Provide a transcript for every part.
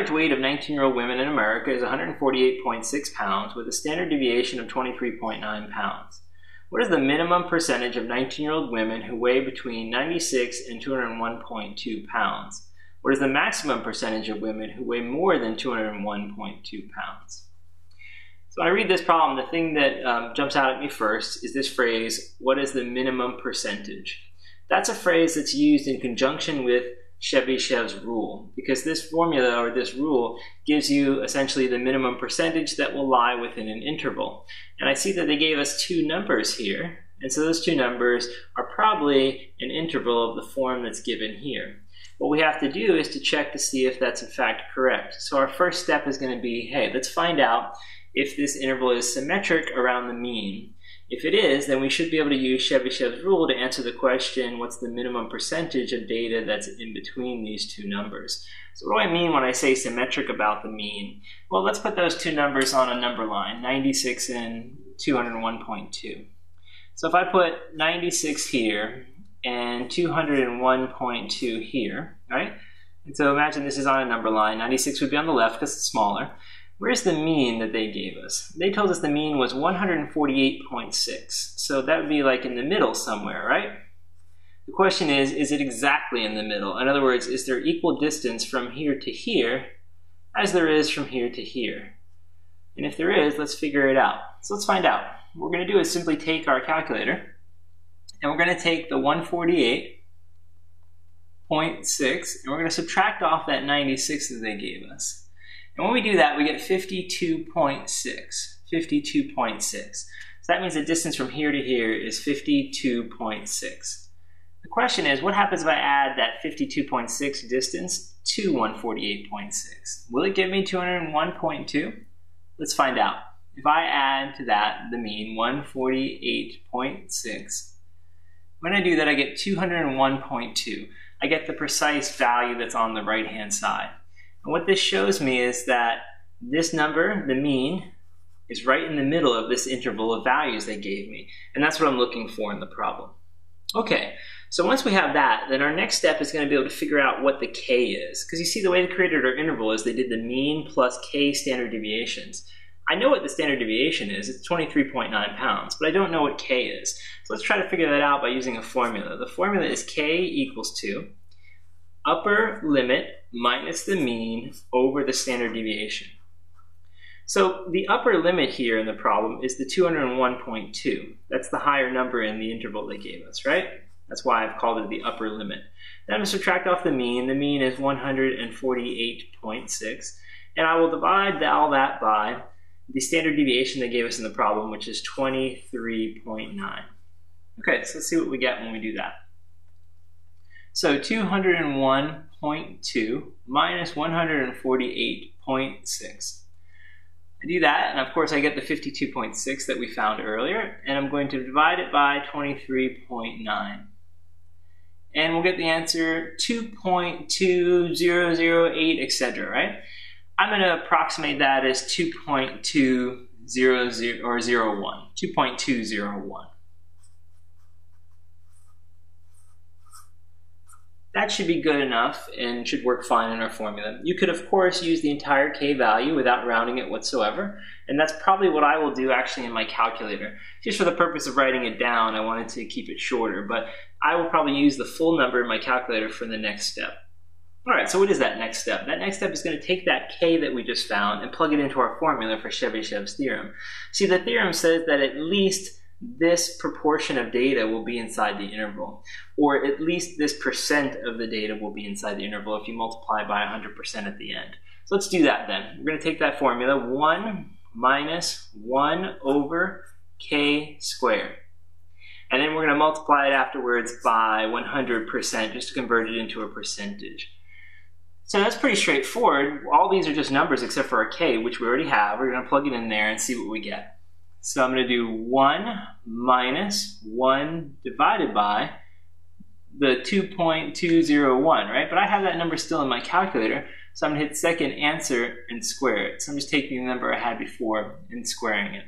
average weight of 19-year-old women in America is 148.6 pounds with a standard deviation of 23.9 pounds. What is the minimum percentage of 19-year-old women who weigh between 96 and 201.2 pounds? What is the maximum percentage of women who weigh more than 201.2 pounds? So when I read this problem, the thing that um, jumps out at me first is this phrase, what is the minimum percentage? That's a phrase that's used in conjunction with Chebyshev's rule, because this formula or this rule gives you essentially the minimum percentage that will lie within an interval. And I see that they gave us two numbers here, and so those two numbers are probably an interval of the form that's given here. What we have to do is to check to see if that's in fact correct. So our first step is going to be, hey, let's find out if this interval is symmetric around the mean. If it is, then we should be able to use Chebyshev's rule to answer the question, what's the minimum percentage of data that's in between these two numbers? So what do I mean when I say symmetric about the mean? Well, let's put those two numbers on a number line, 96 and 201.2. So if I put 96 here and 201.2 here, right? And so imagine this is on a number line. 96 would be on the left because it's smaller. Where's the mean that they gave us? They told us the mean was 148.6. So that would be like in the middle somewhere, right? The question is, is it exactly in the middle? In other words, is there equal distance from here to here as there is from here to here? And if there is, let's figure it out. So let's find out. What we're going to do is simply take our calculator and we're going to take the 148.6 and we're going to subtract off that 96 that they gave us. And when we do that, we get 52.6. 52.6. So that means the distance from here to here is 52.6. The question is, what happens if I add that 52.6 distance to 148.6? Will it give me 201.2? Let's find out. If I add to that the mean, 148.6, when I do that, I get 201.2. I get the precise value that's on the right-hand side. And what this shows me is that this number, the mean, is right in the middle of this interval of values they gave me. And that's what I'm looking for in the problem. Okay, so once we have that, then our next step is going to be able to figure out what the k is. Because you see, the way they created our interval is they did the mean plus k standard deviations. I know what the standard deviation is, it's 23.9 pounds, but I don't know what k is. So let's try to figure that out by using a formula. The formula is k equals to upper limit minus the mean over the standard deviation. So the upper limit here in the problem is the 201.2. That's the higher number in the interval they gave us, right? That's why I've called it the upper limit. Then I'm going to subtract off the mean. The mean is 148.6. And I will divide all that by the standard deviation they gave us in the problem, which is 23.9. Okay, so let's see what we get when we do that. So 201.2 minus 148.6. I do that, and of course I get the 52.6 that we found earlier, and I'm going to divide it by 23.9. And we'll get the answer 2.2008, etc., right? I'm going to approximate that as 2.200 or 01, 2.201. that should be good enough and should work fine in our formula. You could, of course, use the entire k value without rounding it whatsoever, and that's probably what I will do actually in my calculator. Just for the purpose of writing it down, I wanted to keep it shorter, but I will probably use the full number in my calculator for the next step. All right, so what is that next step? That next step is going to take that k that we just found and plug it into our formula for Chebyshev's theorem. See, the theorem says that at least this proportion of data will be inside the interval, or at least this percent of the data will be inside the interval if you multiply by 100% at the end. So let's do that then. We're going to take that formula, 1 minus 1 over k squared. And then we're going to multiply it afterwards by 100% just to convert it into a percentage. So that's pretty straightforward. All these are just numbers except for a k, which we already have. We're going to plug it in there and see what we get. So I'm going to do 1 minus 1 divided by the 2.201, right? But I have that number still in my calculator, so I'm going to hit second answer and square it. So I'm just taking the number I had before and squaring it.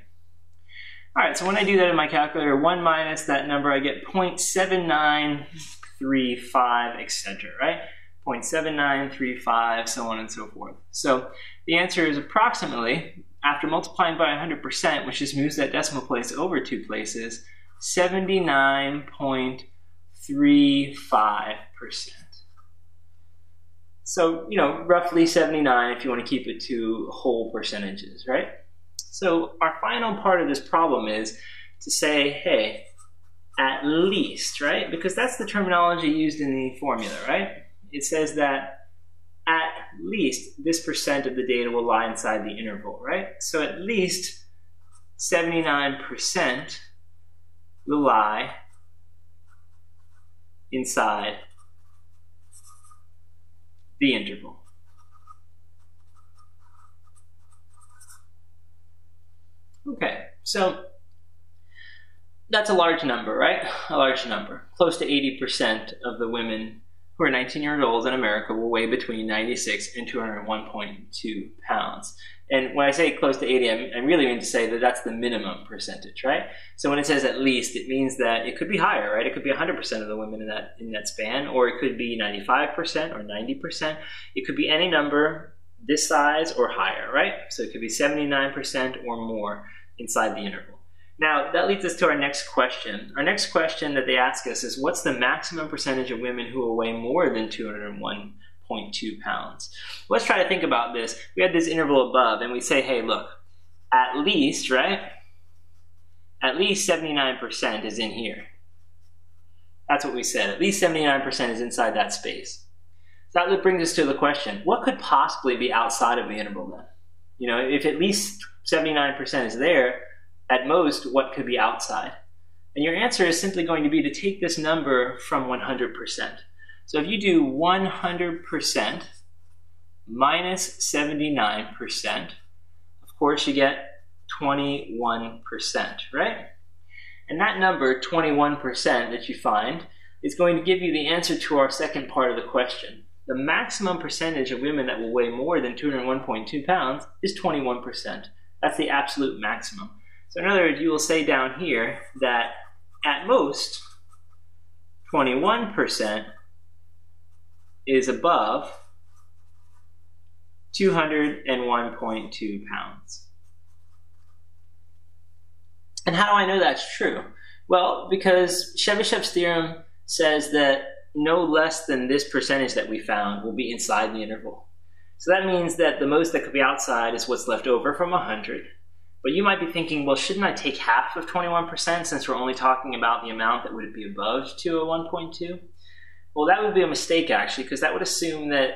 All right, so when I do that in my calculator, 1 minus that number, I get 0.7935, etc., right? 0.7935, so on and so forth. So the answer is approximately, after multiplying by 100%, which just moves that decimal place over two places, 79.35%. So, you know, roughly 79 if you want to keep it to whole percentages, right? So our final part of this problem is to say, hey, at least, right? Because that's the terminology used in the formula, right? It says that at least this percent of the data will lie inside the interval, right? So at least 79% will lie inside the interval. Okay, so that's a large number, right? A large number. Close to 80% of the women who are 19 years old in America will weigh between 96 and 201.2 pounds. And when I say close to 80, I really mean to say that that's the minimum percentage, right? So when it says at least, it means that it could be higher, right? It could be 100% of the women in that in that span, or it could be 95% or 90%. It could be any number this size or higher, right? So it could be 79% or more inside the interval. Now, that leads us to our next question. Our next question that they ask us is what's the maximum percentage of women who will weigh more than 201.2 pounds? Let's try to think about this. We had this interval above, and we say, hey, look, at least, right? At least 79% is in here. That's what we said. At least 79% is inside that space. So that brings us to the question what could possibly be outside of the interval then? You know, if at least 79% is there, at most, what could be outside? And your answer is simply going to be to take this number from 100%. So if you do 100% minus 79%, of course you get 21%, right? And that number, 21%, that you find is going to give you the answer to our second part of the question. The maximum percentage of women that will weigh more than 201.2 pounds is 21%. That's the absolute maximum. So in other words, you will say down here that at most 21% is above 201.2 pounds. And how do I know that's true? Well, because Chebyshev's theorem says that no less than this percentage that we found will be inside the interval. So that means that the most that could be outside is what's left over from 100. But you might be thinking, well, shouldn't I take half of 21% since we're only talking about the amount that would be above 201.2? Well, that would be a mistake actually, because that would assume that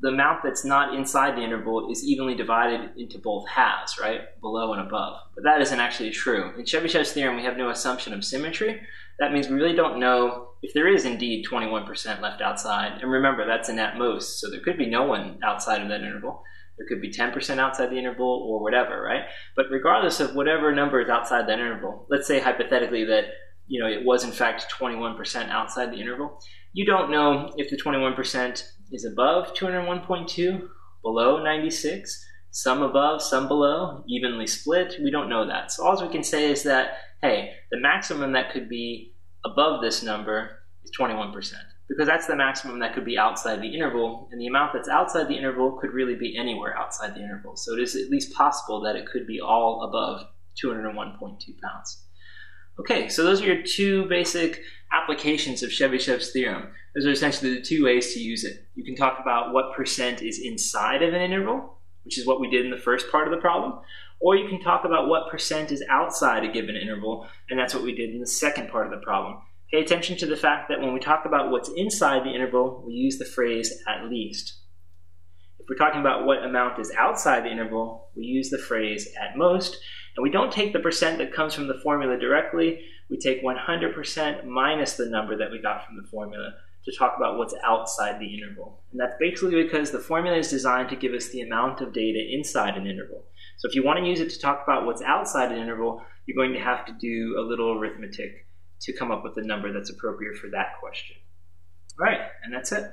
the amount that's not inside the interval is evenly divided into both halves, right? Below and above. But that isn't actually true. In Chebyshev's theorem, we have no assumption of symmetry. That means we really don't know if there is indeed 21% left outside. And remember, that's an at most, so there could be no one outside of that interval. There could be 10% outside the interval or whatever, right? But regardless of whatever number is outside that interval, let's say hypothetically that you know it was in fact 21% outside the interval, you don't know if the 21% is above 201.2, below 96, some above, some below, evenly split. We don't know that. So all we can say is that, hey, the maximum that could be above this number is 21% because that's the maximum that could be outside the interval, and the amount that's outside the interval could really be anywhere outside the interval. So it is at least possible that it could be all above 201.2 pounds. Okay, so those are your two basic applications of Chebyshev's theorem. Those are essentially the two ways to use it. You can talk about what percent is inside of an interval, which is what we did in the first part of the problem, or you can talk about what percent is outside a given interval, and that's what we did in the second part of the problem. Pay attention to the fact that when we talk about what's inside the interval, we use the phrase at least. If we're talking about what amount is outside the interval, we use the phrase at most, and we don't take the percent that comes from the formula directly, we take 100% minus the number that we got from the formula to talk about what's outside the interval. And that's basically because the formula is designed to give us the amount of data inside an interval. So if you want to use it to talk about what's outside an interval, you're going to have to do a little arithmetic to come up with a number that's appropriate for that question. All right, and that's it.